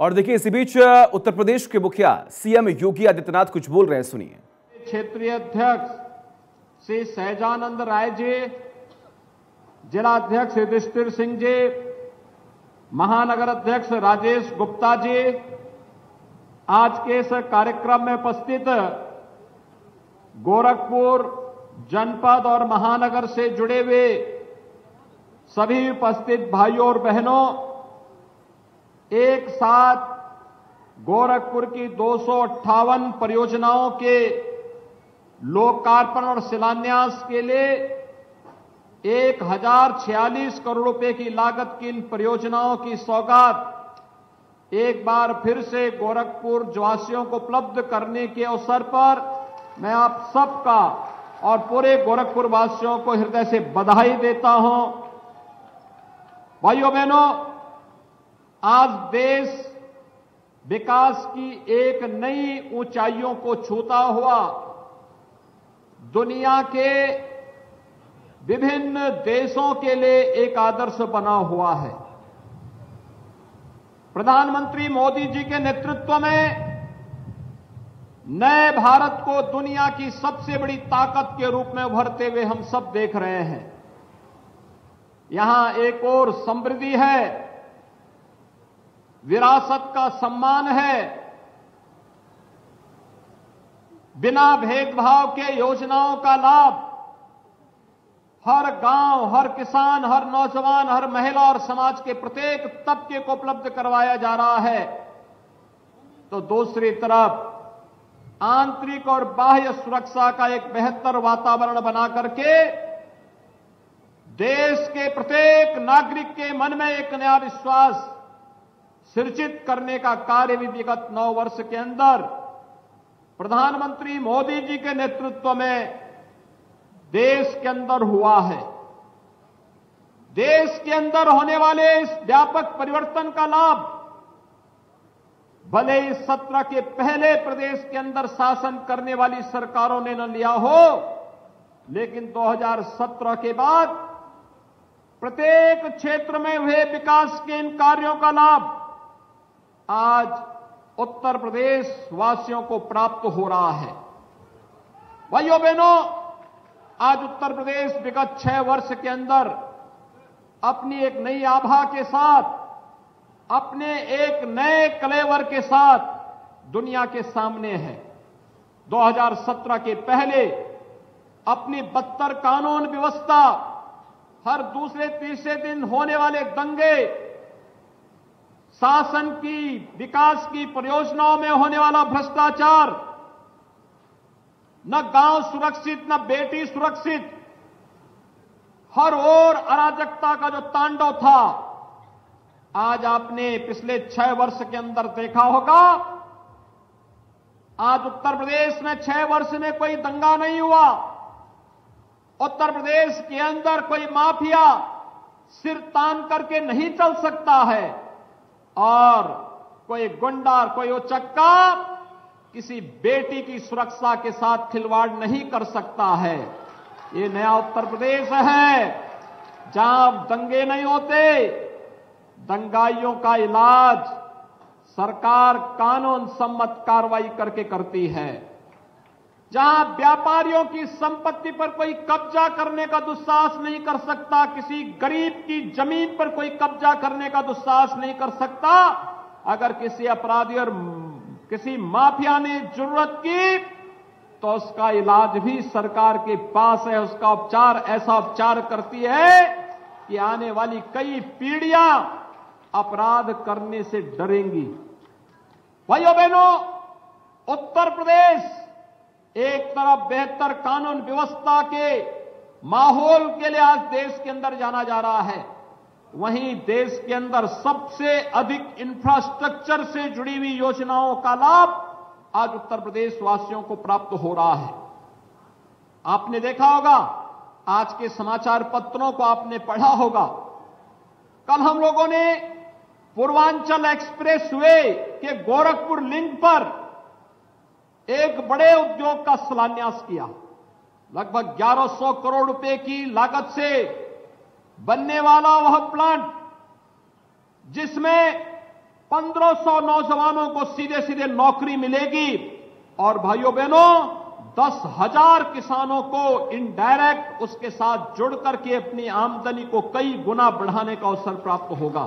और देखिए, इसी बीच उत्तर प्रदेश के मुखिया सीएम योगी आदित्यनाथ कुछ बोल रहे हैं, सुनिए। क्षेत्रीय अध्यक्ष श्री सहजानंद राय जी जिला अध्यक्ष युधिष्ठिर सिंह जी, महानगर अध्यक्ष राजेश गुप्ता जी, आज के इस कार्यक्रम में उपस्थित गोरखपुर, जनपद और महानगर से जुड़े हुए सभी उपस्थित भाइयों और बहनों एक साथ गोरखपुर की दो सौ अट्ठावन परियोजनाओं के लोकार्पण और शिलान्यास के लिए एक हज़ार छियालीस करोड़ रुपए की लागत की इन परियोजनाओं की सौगात एक बार फिर से गोरखपुर वासियों को उपलब्ध करने के अवसर पर मैं आप सबका और पूरे गोरखपुर वासियों को हृदय से बधाई देता हूँ। भाइयों, बहनों आज देश विकास की एक नई ऊंचाइयों को छूता हुआ, दुनिया के विभिन्न देशों के लिए एक आदर्श बना हुआ है। प्रधानमंत्री मोदी जी के नेतृत्व में नए भारत को दुनिया की सबसे बड़ी ताकत के रूप में उभरते हुए हम सब देख रहे हैं। यहाँ एक और समृद्धि है। विरासत का सम्मान है। बिना भेदभाव के योजनाओं का लाभ हर गाँव, हर किसान, हर नौजवान, हर महिला और समाज के प्रत्येक तबके को उपलब्ध करवाया जा रहा है। तो दूसरी तरफ़ आंतरिक और बाह्य सुरक्षा का एक बेहतर वातावरण बना करके देश के प्रत्येक नागरिक के मन में एक नया विश्वास सृजित करने का कार्य भी विगत नौ वर्ष के अंदर प्रधानमंत्री मोदी जी के नेतृत्व में देश के अंदर हुआ है। देश के अंदर होने वाले इस व्यापक परिवर्तन का लाभ भले इस सत्र के पहले प्रदेश के अंदर शासन करने वाली सरकारों ने न लिया हो, लेकिन 2017 के बाद प्रत्येक क्षेत्र में हुए विकास के इन कार्यों का लाभ आज उत्तर प्रदेश वासियों को प्राप्त हो रहा है। भाइयों बहनों, आज उत्तर प्रदेश विगत छह वर्ष के अंदर अपनी एक नई आभा के साथ, अपने एक नए कलेवर के साथ दुनिया के सामने है। 2017 के पहले अपनी बदतर कानून व्यवस्था हर दूसरे तीसरे दिन होने वाले दंगे शासन की, विकास की परियोजनाओं में होने वाला भ्रष्टाचार, न गाँव सुरक्षित, न बेटी सुरक्षित, हर ओर अराजकता का जो तांडव था, आज आपने पिछले छह वर्ष के अंदर देखा होगा। आज उत्तर प्रदेश में छह वर्ष में कोई दंगा नहीं हुआ। उत्तर प्रदेश के अंदर कोई माफिया सिर तान करके नहीं चल सकता है। और कोई गुंडा और कोई उचक्का किसी बेटी की सुरक्षा के साथ खिलवाड़ नहीं कर सकता है। ये नया उत्तर प्रदेश है। जहाँ दंगे नहीं होते, दंगाइयों का इलाज सरकार कानून सम्मत कार्रवाई करके करती है। जहाँ व्यापारियों की संपत्ति पर कोई कब्जा करने का दुस्साहस नहीं कर सकता, किसी गरीब की ज़मीन पर कोई कब्जा करने का दुस्साहस नहीं कर सकता, अगर किसी अपराधी और किसी माफिया ने ज़रूरत की तो उसका इलाज भी सरकार के पास है, उसका उपचार, ऐसा उपचार करती है कि आने वाली कई पीढ़ियाँ अपराध करने से डरेंगी। भाइयों बहनों, उत्तर प्रदेश एक तरफ़ बेहतर कानून व्यवस्था के माहौल के लिए आज देश के अंदर जाना जा रहा है। वहीं देश के अंदर सबसे अधिक इंफ्रास्ट्रक्चर से जुड़ी हुई योजनाओं का लाभ आज उत्तर प्रदेश वासियों को प्राप्त हो रहा है। आपने देखा होगा, आज के समाचार पत्रों को आपने पढ़ा होगा। कल हम लोगों ने पूर्वांचल एक्सप्रेस वे के गोरखपुर लिंक पर एक बड़े उद्योग का शिलान्यास किया। लगभग 1100 करोड़ रुपए की लागत से बनने वाला वह प्लांट जिसमें 1500 नौजवानों को सीधे सीधे नौकरी मिलेगी और भाइयों बहनों दस हज़ार किसानों को इनडायरेक्ट उसके साथ जुड़ करके अपनी आमदनी को कई गुना बढ़ाने का अवसर प्राप्त होगा।